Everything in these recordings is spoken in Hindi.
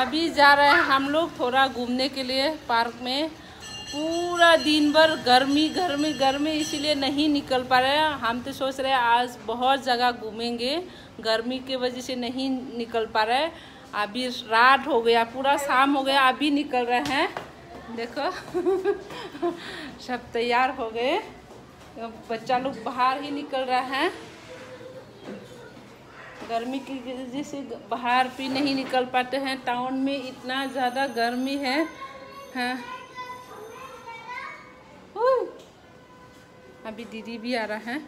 अभी जा रहे हैं हम लोग थोड़ा घूमने के लिए पार्क में। पूरा दिन भर गर्मी गर्मी गर्मी, इसीलिए नहीं निकल पा रहे हम तो सोच रहे हैं आज बहुत जगह घूमेंगे, गर्मी के वजह से नहीं निकल पा रहे। अभी रात हो गया, पूरा शाम हो गया, अभी निकल रहे हैं। देखो, सब तैयार हो गए। बच्चा लोग बाहर ही निकल रहे हैं। गर्मी की वजह से बाहर भी नहीं निकल पाते हैं। टाउन में इतना ज़्यादा गर्मी है। हाँ। अभी दीदी भी आ रहा है।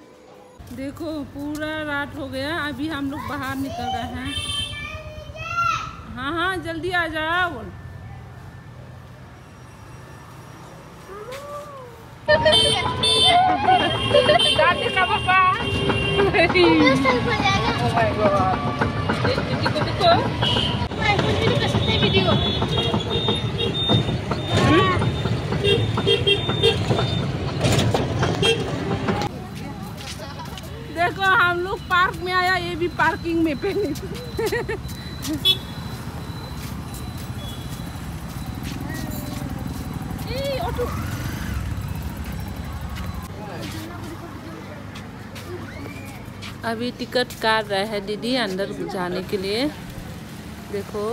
देखो पूरा रात हो गया। अभी हम लोग बाहर निकल रहे हैं। हाँ हाँ जल्दी आ जाओ। दादी का पापा देखो हम लोग पार्क में आया ये भी पार्किंग में ऑटो। अभी टिकट काट रहे हैं दीदी अंदर जाने के लिए। देखो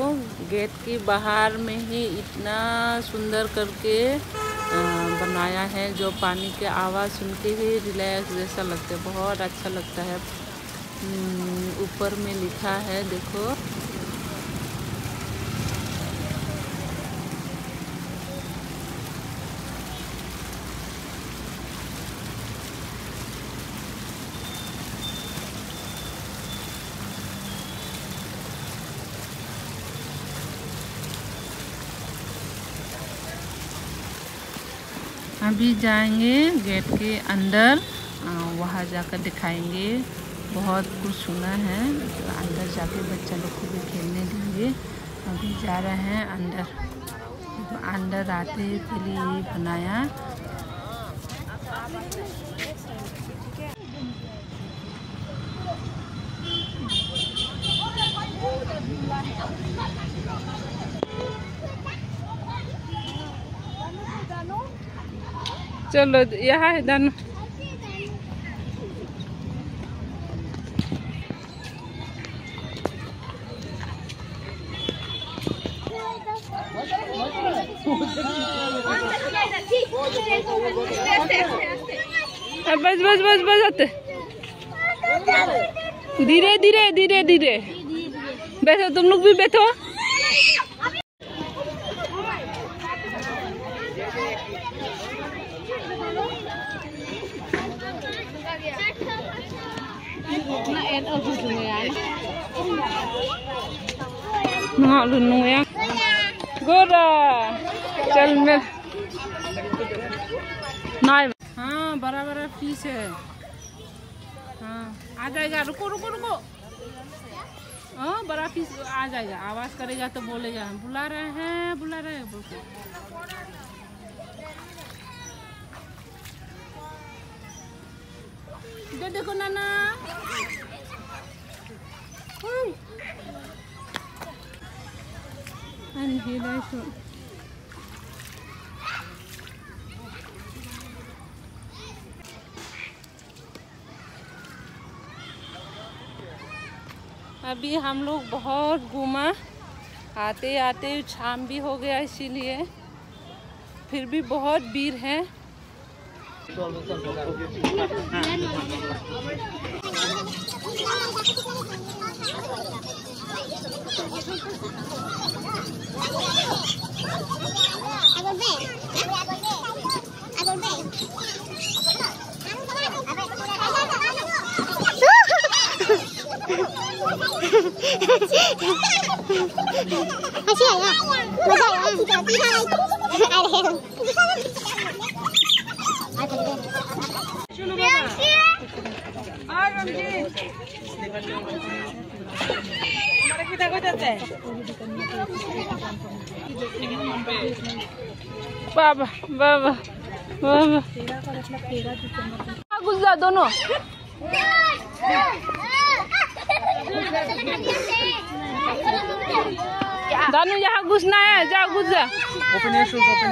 गेट के बाहर में ही इतना सुंदर करके बनाया है जो पानी के आवाज़ सुन के ही रिलैक्स जैसा लगता है बहुत अच्छा लगता है। हम्म, ऊपर में लिखा है देखो। अभी जाएँगे, गेट के अंदर। वहाँ जाकर दिखाएँगे। बहुत कुछ सुना है। अंदर जाके बच्चा लोग को भी खेलने देंगे। अभी जा रहे हैं अंदर। तो अंदर आते के लिए ये बनाया। चलो, यहाँ है दानो बस बस बस बस, आते। धीरे धीरे धीरे धीरे। बैठो तुम लोग भी बैठो। चल मैं नहीं हाँ बड़ा बड़ा पीस है हाँ आ जाएगा रुको रुको रुको हाँ बड़ा पीस आ जाएगा आवाज़ करेगा तो बोलेगा बुला रहे हैं बुला रहे हैं बोल के इधर देखो ito? अभी हम लोग बहुत घूमा। आते आते शाम भी हो गया इसीलिए। फिर भी बहुत भीड़ है। हँसी आया मज़ा आया अरे चलो बाबा बाबा बाबा। बाबा गुस्सा दोनों. दानू यहाँ घुसना है। जाओ घुस जा। Your shoes, open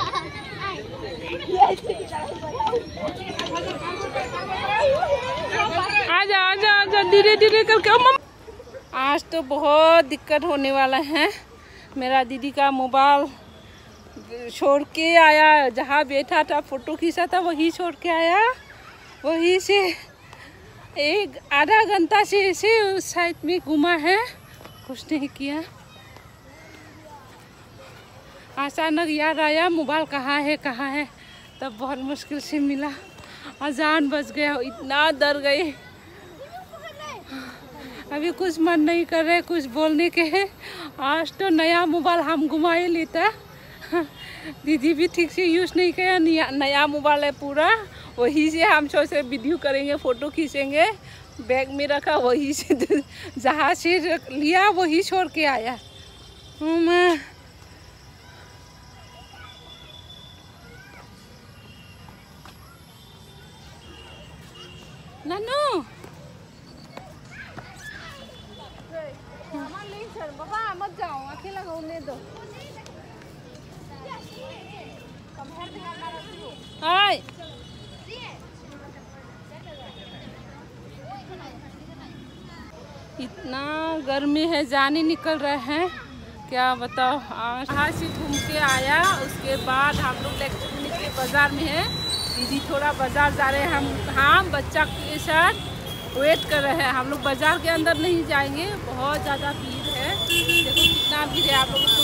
आजा आजा आजा, धीरे धीरे करके। आज तो बहुत दिक्कत होने वाला है। मेरा दीदी का मोबाइल छोड़ के आया, जहाँ बैठा था, फ़ोटो खींचा था, वही छोड़ के आया। वही से एक आधा घंटा से ऐसे उस साइड में घुमा है। कुछ नहीं किया। अचानक याद आया, मोबाइल कहाँ है कहाँ है। तब बहुत मुश्किल से मिला। अजान बच गया, इतना डर गए अभी कुछ मन नहीं कर रहे, कुछ बोलने के है। आज तो नया मोबाइल हम घुमा ही लेता। दीदी भी ठीक से यूज़ नहीं किया, नया मोबाइल है पूरा। वही से हम सोच वीडियो करेंगे फ़ोटो खींचेंगे। बैग में रखा, वही से जहाँ से लिया, वही छोड़ के आया। मैं नानू। बाबा मत जाओ अकेला घूमने दो इतना गर्मी है, जान निकल रहे हैं। क्या बताओ आज से घूम के आया, उसके बाद हम लोग के बाज़ार में है। दीदी, थोड़ा बाज़ार जा रहे हैं हम। हाँ बच्चा के साथ वेट कर रहे हैं। हम लोग बाज़ार के अंदर नहीं जाएँगे। बहुत ज़्यादा भीड़ है। देखो कितना भीड़ है आप लोगों को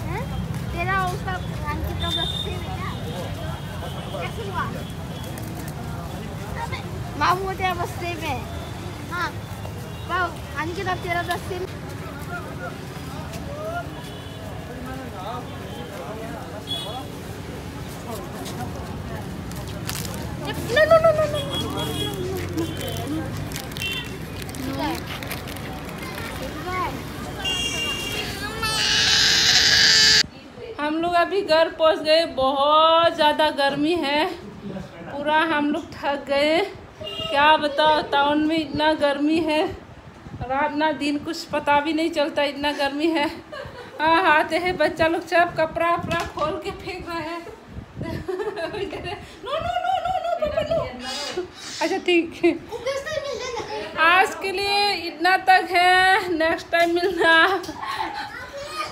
उसका अंकित का बस से बेटा कैसे हुआ मामू तेरा बस से में हाँ वाह तेरा बस से No, no, no, no, no. अभी घर पहुँच गए। बहुत ज़्यादा गर्मी है। पूरा हम लोग थक गए। क्या बताओ टाउन में इतना गर्मी है। रात ना दिन कुछ पता भी नहीं चलता इतना गर्मी है। हाँ आते हैं, बच्चा लोग सब कपड़ा वपड़ा खोल के फेंक रहे हैं। No no no no no पापा नो। अच्छा ठीक है। आज के लिए इतना तक है। नेक्स्ट टाइम मिलना।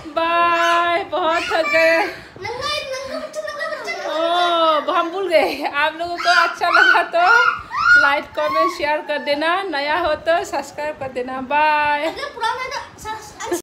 बाय, बहुत थक गए। ओ हम भूल गए। आप लोगों को अच्छा लगा तो लाइक कमेंट शेयर कर देना। नया हो तो सब्सक्राइब कर देना। बाय